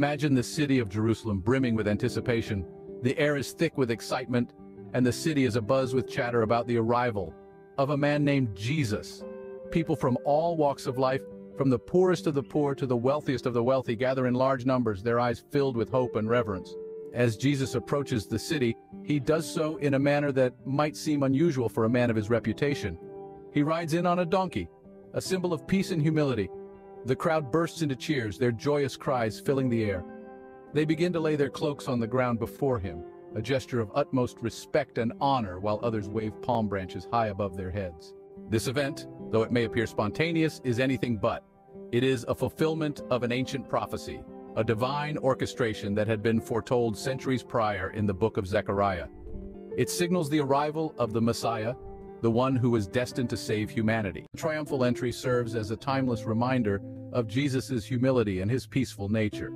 Imagine the city of Jerusalem brimming with anticipation. The air is thick with excitement, and the city is abuzz with chatter about the arrival of a man named Jesus. People from all walks of life, from the poorest of the poor to the wealthiest of the wealthy, gather in large numbers, their eyes filled with hope and reverence. As Jesus approaches the city, he does so in a manner that might seem unusual for a man of his reputation. He rides in on a donkey, a symbol of peace and humility, the crowd bursts into cheers, their joyous cries filling the air. They begin to lay their cloaks on the ground before him, a gesture of utmost respect and honor while others wave palm branches high above their heads. This event, though it may appear spontaneous, is anything but. It is a fulfillment of an ancient prophecy, a divine orchestration that had been foretold centuries prior in the book of Zechariah. It signals the arrival of the Messiah, the one who was destined to save humanity. The triumphal entry serves as a timeless reminder of Jesus' humility and his peaceful nature.